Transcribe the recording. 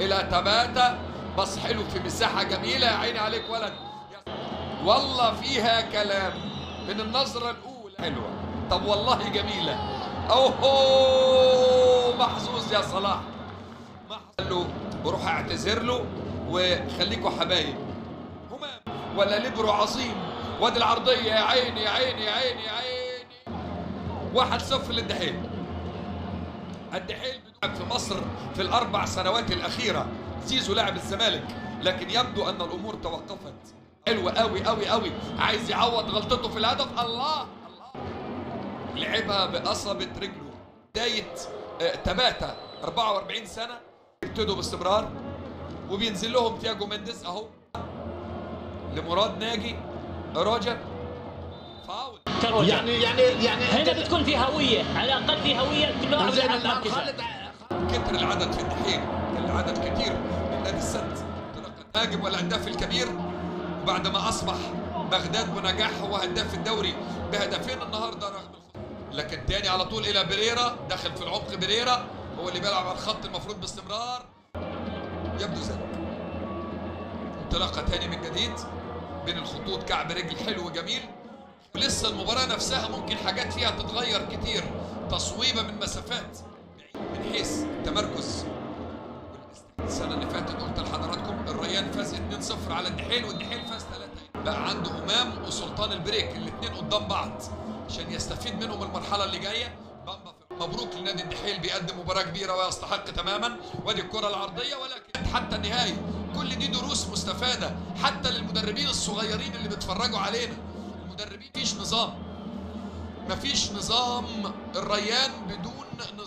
إلى تباتا. بص حلو في مساحة جميلة يا عيني عليك ولد. والله فيها كلام. من النظرة الأولى. حلوة. طب والله جميلة. أوهو محظوظ يا صلاح. محظوظ. له أعتذر له وخليكوا حبايب. هما. ولا ليبرو عظيم. وادي العرضية يا عيني يا عيني يا عيني يا عيني. واحد صفر للدحيل. الدحيل في مصر في الأربع سنوات الأخيرة. زيزو لاعب الزمالك لكن يبدو أن الأمور توقفت. حلوة قوي قوي قوي عايز يعوض غلطته في الهدف. الله! الله! لعبها بقصبة رجله. بداية آه، تباتا 44 سنة. ابتدوا باستمرار. وبينزل لهم تياجو مينديز أهو. لمراد ناجي روجر. فاول. يعني يعني يعني هنا بتكون في هوية على الأقل في هوية كل مركزه. خالد كتر العدد في الدحيل العدد كتير نادي السد ناجم والهداف الكبير. وبعد ما أصبح بغداد بنجاح هو هداف الدوري بهدفين النهارده رغم لكن تاني على طول إلى بريرا داخل في العمق بريرا هو اللي بيلعب على الخط المفروض باستمرار. يبدو ذلك. انطلاقة تاني من جديد بين الخطوط كعب رجل حلو وجميل. ولسه المباراة نفسها ممكن حاجات فيها تتغير كتير تصويبة من مسافات. التمركز السنة اللي فاتت قلت لحضراتكم الريان فاز 2-0 على الدحيل والدحيل فاز 3 بقى عنده أمام وسلطان البريك الاثنين قدام بعض عشان يستفيد منهم المرحلة اللي جاية. بامبا مبروك لنادي الدحيل بيقدم مباراة كبيرة ويستحق تماما. وادي الكرة العرضية ولكن حتى النهاية كل دي دروس مستفادة حتى للمدربين الصغيرين اللي بيتفرجوا علينا. المدربين مفيش نظام. مفيش نظام الريان بدون نظام.